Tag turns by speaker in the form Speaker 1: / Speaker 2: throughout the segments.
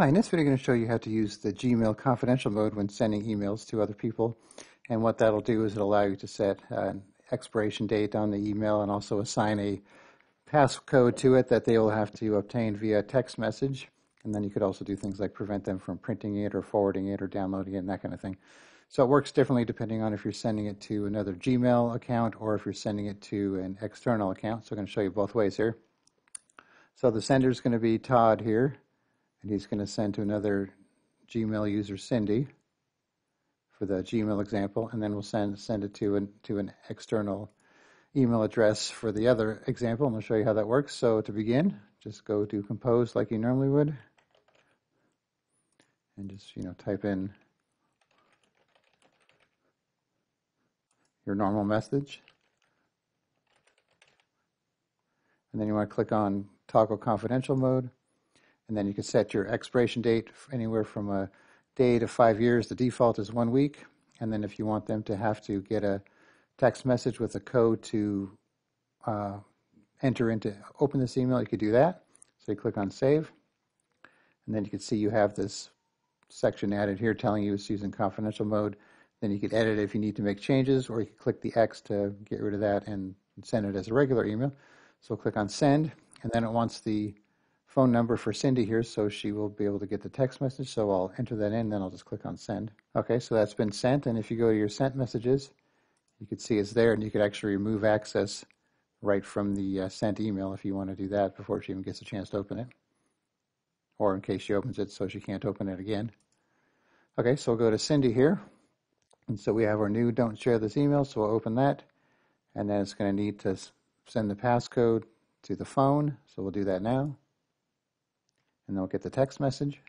Speaker 1: Hi, in this video I'm going to show you how to use the Gmail confidential mode when sending emails to other people. And what that'll do is it'll allow you to set an expiration date on the email and also assign a passcode to it that they will have to obtain via text message. And then you could also do things like prevent them from printing it or forwarding it or downloading it and that kind of thing. So it works differently depending on if you're sending it to another Gmail account or if you're sending it to an external account. So I'm going to show you both ways here. So the sender is going to be Todd here and he's going to send to another Gmail user, Cindy, for the Gmail example, and then we'll send send it to an to an external email address for the other example. I'm going to show you how that works. So to begin, just go to compose like you normally would, and just you know type in your normal message. And then you want to click on toggle confidential mode and then you can set your expiration date anywhere from a day to five years. The default is one week. And then if you want them to have to get a text message with a code to uh, enter into open this email, you could do that. So you click on save. And then you can see you have this section added here telling you it's using confidential mode. Then you could edit it if you need to make changes, or you could click the X to get rid of that and send it as a regular email. So click on send, and then it wants the phone number for Cindy here, so she will be able to get the text message. So I'll enter that in, then I'll just click on send. Okay, so that's been sent, and if you go to your sent messages, you can see it's there, and you could actually remove access right from the uh, sent email if you want to do that before she even gets a chance to open it, or in case she opens it so she can't open it again. Okay, so we'll go to Cindy here, and so we have our new don't share this email, so we'll open that, and then it's going to need to send the passcode to the phone, so we'll do that now and they'll get the text message.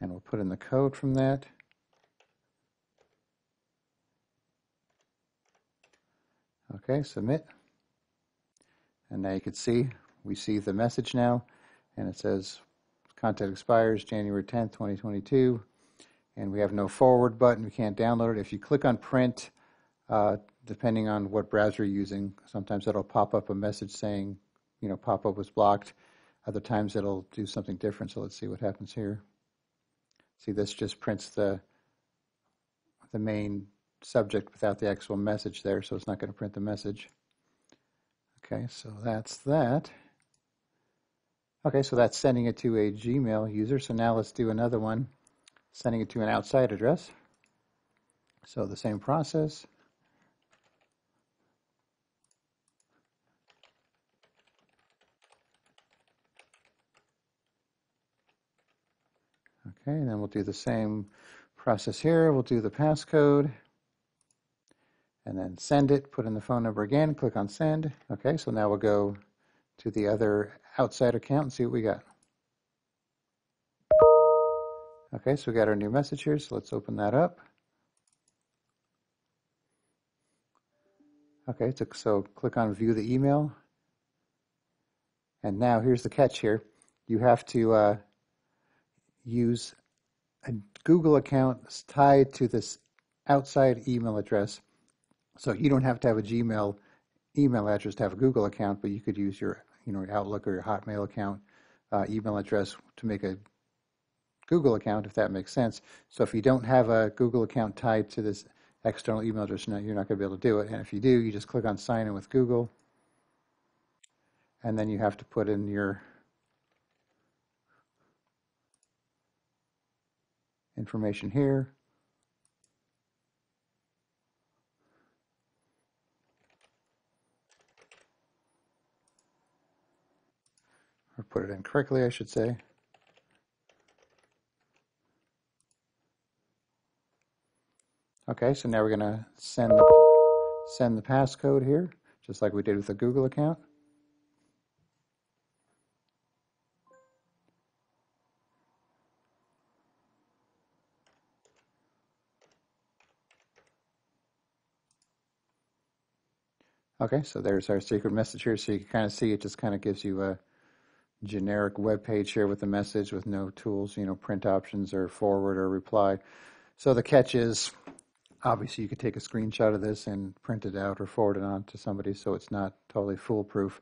Speaker 1: And we'll put in the code from that. Okay, submit. And now you can see, we see the message now, and it says content expires January 10th, 2022. And we have no forward button, we can't download it. If you click on print, uh, depending on what browser you're using, sometimes it'll pop up a message saying you know, pop-up was blocked. Other times it'll do something different. So let's see what happens here. See, this just prints the the main subject without the actual message there, so it's not going to print the message. Okay, so that's that. Okay, so that's sending it to a Gmail user. So now let's do another one, sending it to an outside address. So the same process. Okay, and then we'll do the same process here. We'll do the passcode and then send it, put in the phone number again, click on send. Okay, so now we'll go to the other outside account and see what we got. Okay, so we got our new message here, so let's open that up. Okay, so, so click on view the email. And now here's the catch here. You have to uh, use a Google account tied to this outside email address. So you don't have to have a Gmail email address to have a Google account, but you could use your you know Outlook or your Hotmail account uh, email address to make a Google account, if that makes sense. So if you don't have a Google account tied to this external email address, now you're not going to be able to do it. And if you do, you just click on Sign in with Google, and then you have to put in your information here. Or put it in correctly, I should say. Okay, so now we're going to send the, send the passcode here, just like we did with the Google account. Okay, so there's our secret message here. So you can kind of see it just kind of gives you a generic web page here with the message with no tools, you know, print options or forward or reply. So the catch is obviously you could take a screenshot of this and print it out or forward it on to somebody so it's not totally foolproof.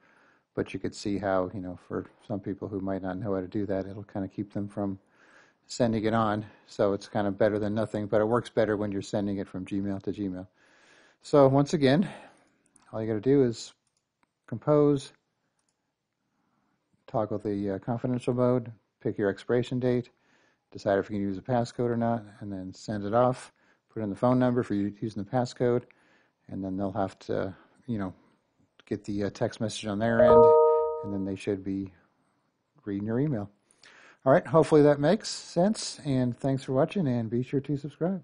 Speaker 1: but you could see how, you know, for some people who might not know how to do that, it'll kind of keep them from sending it on. So it's kind of better than nothing, but it works better when you're sending it from Gmail to Gmail. So once again, all you got to do is compose, toggle the uh, confidential mode, pick your expiration date, decide if you can use a passcode or not, and then send it off. Put in the phone number for you using the passcode, and then they'll have to, you know, get the uh, text message on their end, and then they should be reading your email. All right, hopefully that makes sense, and thanks for watching, and be sure to subscribe.